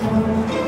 了。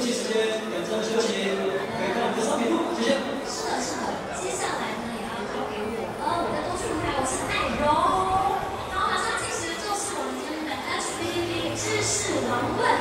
休息时间点赞休息可以看我们的商品部谢谢。是的是的接下来呢也要交给我了我的多数朋友是艾绒好马上进行就是我们今天的 hpp 知识王问。